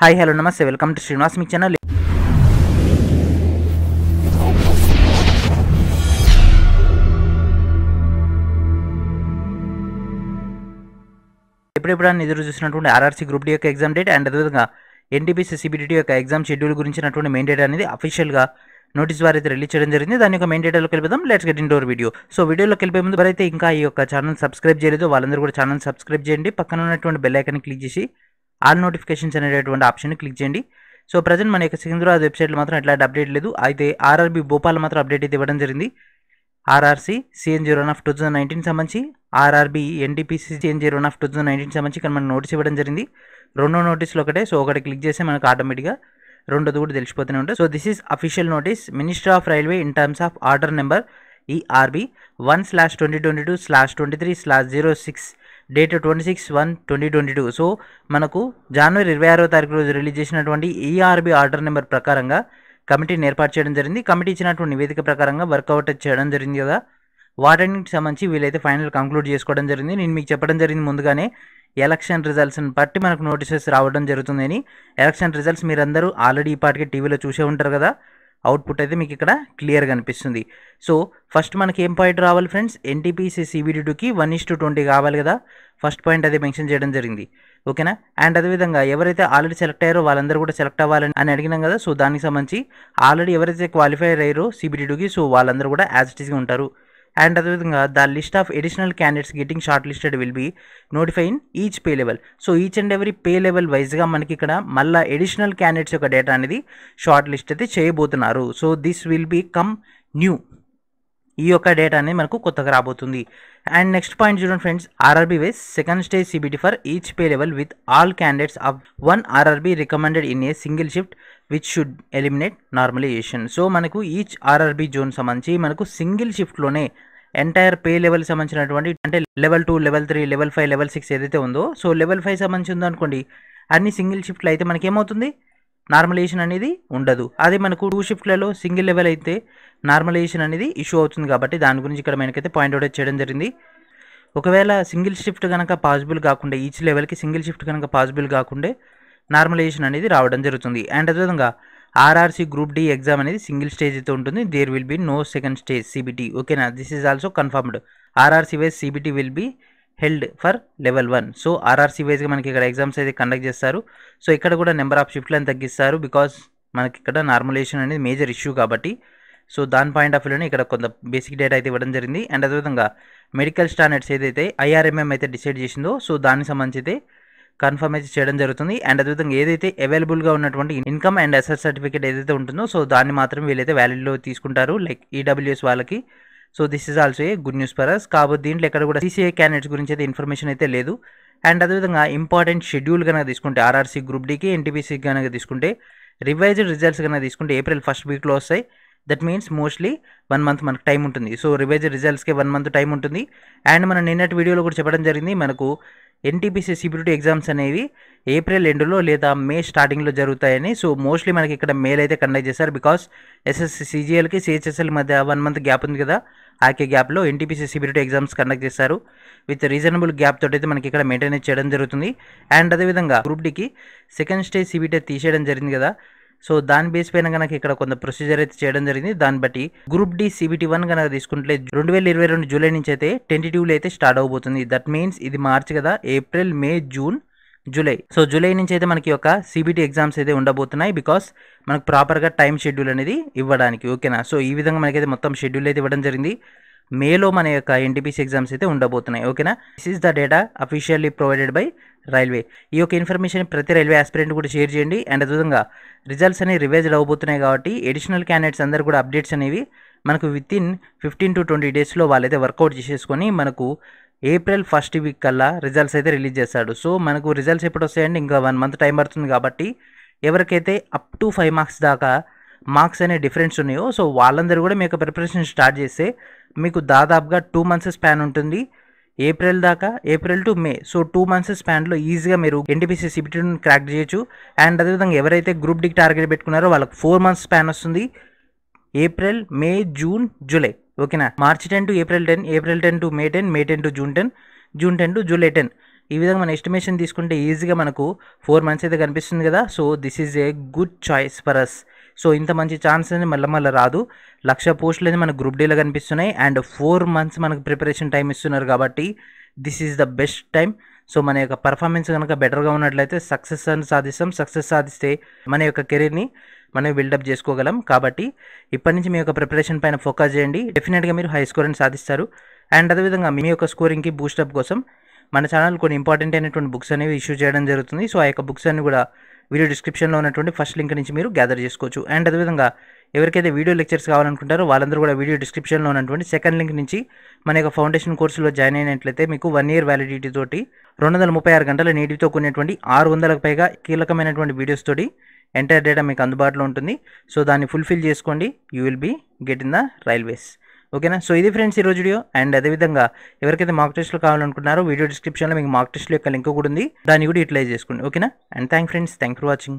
Hi hello namaste. Welcome to Srinivas me channel ఎప్పుడెప్పుడు అని ఎదురు చూసినటువంటి ఆర్ఆర్సీ గ్రూప్ డి యొక్క ఎగ్జామ్ డేట్ అండ్ అదేవిధంగా ఎన్టీపీసీ సిబిడిటీ యొక్క ఎగ్జామ్ షెడ్యూల్ గురించినటువంటి మెయిన్ డేట్ అనేది అఫీషియల్గా నోటీస్ వారు అయితే రిలీజ్ చేయడం జరిగింది. దాని యొక్క మెయిన్ డేటాలోకి వెళ్ళిపోదాం. Let's get in door video so వీడియోలోకి వెళ్ళిపోయే ముందు ఎవరైతే ఇంకా ఈ యొక్క ఛానల్ సబ్స్క్రైబ్ చేయలేదు వాళ్ళందరూ కూడా ఛానల్ సబ్స్క్రైబ్ చేయండి. పక్కన ఉన్నటువంటి బెల్ ఐకాన్ క్లిక్ చేసి ఆల్ నోటిఫికేషన్స్ అనేటటువంటి ఆప్షన్ క్లిక్ చేయండి. సో ప్రజెంట్ మన యొక్క సికింద్రాబాద్ వెబ్సైట్లో మాత్రం ఎట్లాంటి అప్డేట్ లేదు. అయితే ఆర్ఆర్బీ భోపాల్ మాత్రం అప్డేట్ అయితే ఇవ్వడం జరిగింది. RRC CEN zero of two thousand nineteen సంబంధించి RRB NTPC CEN zero of two thousand nineteen సంబంధించి ఇక్కడ మనం నోటీస్ ఇవ్వడం జరిగింది. రెండో నోటీసులు ఒకటే సో ఒకటి క్లిక్ చేస్తే మనకు ఆటోమేటిక్గా రెండోది కూడా తెలిసిపోతూనే ఉంటుంది. So this is official notice. Minister of railway in terms of order number ERB one slash twenty twenty two slash twenty three slash zero six date twenty six one twenty twenty two. So మనకు జనవరి ఇరవై ఆరో తారీఖు రోజు release చేసినటువంటి ఈఆర్బీ order number ప్రకారంగా కమిటీని ఏర్పాటు చేయడం జరిగింది. కమిటీ ఇచ్చినటువంటి నివేదిక ప్రకారంగా వర్కౌట్ చేయడం జరిగింది కదా. వాటన్నిటికి సంబంధించి వీళ్ళైతే ఫైనల్ కంక్లూడ్ చేసుకోవడం జరిగింది. నేను మీకు చెప్పడం జరిగింది ముందుగానే ఎలక్షన్ రిజల్ట్స్ని బట్టి మనకు నోటీసెస్ రావడం జరుగుతుందని. ఎలక్షన్ రిజల్ట్స్ మీరందరూ ఆల్రెడీ ఈ పాటికి టీవీలో చూసే ఉంటారు కదా. అవుట్పుట్ అయితే మీకు ఇక్కడ క్లియర్గా అనిపిస్తుంది. సో ఫస్ట్ మనకి ఏం పాయింట్ రావాలి ఫ్రెండ్స్ ఎన్టీపీసీ సిబిడి టూకి వన్ ఇస్ టు ట్వంటీ కావాలి కదా. ఫస్ట్ పాయింట్ అదే మెన్షన్ చేయడం జరిగింది. ఓకేనా అండ్ అదేవిధంగా ఎవరైతే ఆల్రెడీ సెలెక్ట్ అయ్యారో వాళ్ళందరూ కూడా సెలెక్ట్ అవ్వాలని అని అడిగినాం కదా. సో దానికి సంబంధించి ఆల్రెడీ ఎవరైతే క్వాలిఫై అయ్యారో సిబిడి టూకి సో వాళ్ళందరూ కూడా యాజ్ ఉంటారు. అండ్ అదేవిధంగా the list of additional candidates getting short listed will be notify in each pay level so each and every pay level వైజ్గా మనకి ఇక్కడ మళ్ళీ ఎడిషనల్ క్యాండిడేట్స్ యొక్క డేటా అనేది షార్ట్ లిస్ట్ అయితే చేయబోతున్నారు. So this will become new ఈ యొక్క డేటా అనేది మనకు కొత్తగా రాబోతుంది. అండ్ నెక్స్ట్ పాయింట్ చూడండి friends RRB wise second stage CBT for each pay level with all candidates of one RRB recommended in a single shift which should eliminate normalization so మనకు each RRB zone సంబంధించి మనకు single షిఫ్ట్లోనే entire pay level సంబంధించినటువంటి అంటే level two level three level five level six ఏదైతే ఉందో so level five సంబంధించి ఉందనుకోండి అన్ని సింగిల్ షిఫ్ట్లు అయితే మనకి ఏమవుతుంది నార్మలైజేషన్ అనేది ఉండదు. అదే మనకు టూ షిఫ్ట్లలో సింగిల్ లెవెల్ అయితే నార్మలైజేషన్ అనేది ఇష్యూ అవుతుంది కాబట్టి దాని గురించి ఇక్కడ మనకైతే పాయింట్ అవుట్ చేయడం జరిగింది. ఒకవేళ సింగిల్ షిఫ్ట్ కనుక పాసిబుల్ కాకుండా ఈచ్ లెవెల్కి సింగిల్ షిఫ్ట్ కనుక పాసిబుల్ కాకుండా నార్మలైజేషన్ అనేది రావడం జరుగుతుంది. అండ్ అదేవిధంగా ఆర్ఆర్సీ గ్రూప్ డి ఎగ్జామ్ అనేది సింగిల్ స్టేజ్ అయితే ఉంటుంది. There will be no? Second stage CBT ఓకేనా this is also confirmed RRC wise CBT will be held for level one so RRC వైజ్గా మనకి ఇక్కడ ఎగ్జామ్స్ అయితే కండక్ట్ చేస్తారు. సో ఇక్కడ కూడా నెంబర్ ఆఫ్ షిఫ్ట్లను తగ్గిస్తారు బికాస్ మనకి ఇక్కడ నార్మలైజేషన్ అనేది మేజర్ ఇష్యూ కాబట్టి. సో దాని పాయింట్ ఆఫ్ వ్యూలోనే ఇక్కడ కొంత బేసిక్ డేటా అయితే ఇవ్వడం జరిగింది. అండ్ అదేవిధంగా మెడికల్ స్టాండర్డ్స్ ఏదైతే ఐఆర్ఎంఎం అయితే డిసైడ్ చేసిందో సో దానికి సంబంధించి అయితే కన్ఫర్మ్ అయితే చేయడం జరుగుతుంది. అండ్ అదేవిధంగా ఏదైతే అవైలబుల్గా ఉన్నటువంటి ఇన్కమ్ అండ్ అసెట్ సర్టిఫికేట్ ఏదైతే ఉంటుందో సో దాన్ని మాత్రం వీళ్ళైతే వ్యాలిడ్లో తీసుకుంటారు. లైక్ ఈడబ్ల్యూఎస్ వాళ్ళకి so this is also a good news for us కాబట్టి దీంట్లో ఎక్కడ కూడా సీసీఐ క్యాండిడేట్స్ గురించి అయితే ఇన్ఫర్మేషన్ అయితే లేదు. అండ్ అదేవిధంగా ఇంపార్టెంట్ షెడ్యూల్ కనుక తీసుకుంటే ఆర్ఆర్సీ గ్రూప్ డీకి ఎన్టీపీసీకి కనుక తీసుకుంటే రివైజ్డ్ రిజల్ట్స్ కనుక తీసుకుంటే ఏప్రిల్ ఫస్ట్ వీక్లో వస్తాయి. That means mostly one month మనకు టైం ఉంటుంది. సో రివైజ్ రిజల్ట్స్కి వన్ మంత్ టైం ఉంటుంది. అండ్ మనం నిన్నటి వీడియోలో కూడా చెప్పడం జరిగింది మనకు ఎన్టీపీసీ సిబిలిటీ ఎగ్జామ్స్ అనేవి ఏప్రిల్ ఎండ్లో లేదా మే స్టార్టింగ్లో జరుగుతాయని. సో మోస్ట్లీ మనకి ఇక్కడ మేల్ అయితే కండక్ట్ చేస్తారు బికాస్ ఎస్ఎస్సి సిజిఎల్కి సిహెచ్ఎస్ఎల్ మధ్య వన్ మంత్ గ్యాప్ ఉంది కదా. ఆకే గ్యాప్లో ఎన్టీపీసీ సిబిలిటీ ఎగ్జామ్స్ కండక్ట్ చేస్తారు విత్ రీజనబుల్ గ్యాప్ తోటి అయితే మనకి ఇక్కడ మెయింటైన్ చేయడం జరుగుతుంది. అండ్ అదేవిధంగా గ్రూప్ డికి సెకండ్ స్టేజ్ సిబిటీ తీసేయడం జరిగింది కదా. సో దాని బేస్ పైన కనుక ఇక్కడ కొంత ప్రొసీజర్ అయితే చేయడం జరిగింది. దాన్ని బట్టి గ్రూప్ డి సిబిటీ వన్ కనుక తీసుకుంటే రెండు వేల ఇరవై రెండు జూలై నుంచి అయితే టెంటేటివ్లో అయితే స్టార్ట్ అవబోతుంది. దట్ మీన్స్ ఇది మార్చ్ కదా April May June July. So July నుంచి అయితే మనకి ఒక సిబిటీ ఎగ్జామ్స్ అయితే ఉండబోతున్నాయి బికాస్ మనకు ప్రాపర్గా టైం షెడ్యూల్ అనేది ఇవ్వడానికి. ఓకేనా సో ఈ విధంగా మనకైతే మొత్తం షెడ్యూల్ అయితే ఇవ్వడం జరిగింది. మేలో మన యొక్క ఎన్టీపీసీ ఎగ్జామ్స్ అయితే ఉండబోతున్నాయి. ఓకేనా this is the data officially provided by railway. ఈ యొక్క ఇన్ఫర్మేషన్ ప్రతి రైల్వే ఆస్పిరెంట్ కూడా షేర్ చేయండి. అండ్ అదేవిధంగా రిజల్ట్స్ అనేవి రివైజ్డ్ అవబోతున్నాయి కాబట్టి ఎడిషనల్ క్యాండిడేట్స్ అందరూ కూడా అప్డేట్స్ అనేవి మనకు with in fifteen to twenty డేస్లో వాళ్ళైతే వర్కౌట్ చేసేసుకొని మనకు ఏప్రిల్ ఫస్ట్ వీక్ కల్లా రిజల్ట్స్ అయితే రిలీజ్ చేస్తాడు. సో మనకు రిజల్ట్స్ ఎప్పుడు వస్తాయండి? ఇంకా వన్ మంత్ టైం పడుతుంది కాబట్టి ఎవరికైతే అప్ టు ఫైవ్ మార్క్స్ దాకా మార్క్స్ అనే డిఫరెన్స్ ఉన్నాయో సో వాళ్ళందరూ కూడా మీ యొక్క ప్రిపరేషన్ స్టార్ట్ చేస్తే మీకు దాదాపుగా టూ మంత్స్ స్పాన్ ఉంటుంది. ఏప్రిల్ దాకా April to May. So two months స్పాన్లో ఈజీగా మీరు ఎన్టీపీసీ సిబిటీని క్రాక్ చేయొచ్చు. అండ్ అదేవిధంగా ఎవరైతే గ్రూప్ డికి టార్గెట్ పెట్టుకున్నారో వాళ్ళకి ఫోర్ మంత్స్ స్పాన్ వస్తుంది. April May June July. ఓకేనా? March ten to April ten April ten to May ten May ten to June ten June ten to July ten ఈ విధంగా మన ఎస్టిమేషన్ తీసుకుంటే ఈజీగా మనకు ఫోర్ మంత్స్ అయితే కనిపిస్తుంది కదా. So this is a good choice for us so ఇంత మంచి ఛాన్స్ అనేది మళ్ళీ మళ్ళీ రాదు. లక్ష పోస్టులు అనేది మనకు గ్రూప్ డీలో కనిపిస్తున్నాయి. అండ్ ఫోర్ మంత్స్ మనకు ప్రిపరేషన్ టైం ఇస్తున్నారు కాబట్టి this is the best time so మన యొక్క పర్ఫార్మెన్స్ కనుక బెటర్గా ఉన్నట్లయితే సక్సెస్ అని సాధిస్తాం. సక్సెస్ సాధిస్తే మన యొక్క కెరీర్ని మనం బిల్డప్ చేసుకోగలం. కాబట్టి ఇప్పటి నుంచి మీ యొక్క ప్రిపరేషన్ పైన ఫోకస్ చేయండి. డెఫినెట్గా మీరు హై స్కోర్ అని సాధిస్తారు. అండ్ అదేవిధంగా మీ యొక్క స్కోరింగ్కి బూస్టప్ కోసం మన ఛానల్ కొన్ని ఇంపార్టెంట్ అయినటువంటి బుక్స్ అనేవి ఇష్యూ చేయడం జరుగుతుంది. సో ఆ యొక్క బుక్స్ అన్ని కూడా వీడియో డిస్క్రిప్షన్లో ఉన్నటువంటి ఫస్ట్ లింక్ నుంచి మీరు గ్యాదర్ చేసుకోవచ్చు. అండ్ అదేవిధంగా ఎవరికైతే వీడియో లెక్చర్స్ కావాలనుకుంటారో వాళ్ళందరూ కూడా వీడియో డిస్క్రిప్షన్లో ఉన్నటువంటి సెకండ్ లింక్ నుంచి మన యొక్క ఫౌండేషన్ కోర్సులో జాయిన్ అయినట్లయితే మీకు వన్ ఇయర్ వ్యాలిడిటీ తోటి రెండు వందల ముప్పై ఆరు గంటల నీటితో కూడినటువంటి ఆరు వందలకు పైగా కీలకమైనటువంటి వీడియోస్ తోటి ఎంటైర్ డేటా మీకు అందుబాటులో ఉంటుంది. సో దాన్ని ఫుల్ఫిల్ చేసుకోండి. You will be get in the railways ఓకేనా? సో ఇది ఫ్రెండ్స్ ఈరోజు వీడియో. అండ్ అదేవిధంగా ఎవరికైతే మాక్ టెస్ట్లు కావాలనుకుంటున్నారో వీడియో డిస్క్రిప్షన్లో మీకు మాక్ టెస్ట్ల యొక్క లింక్ కూడా ఉంది. దాన్ని కూడా యూటిలైజ్ చేసుకోండి. ఓకేనా? And thank friends thank for watching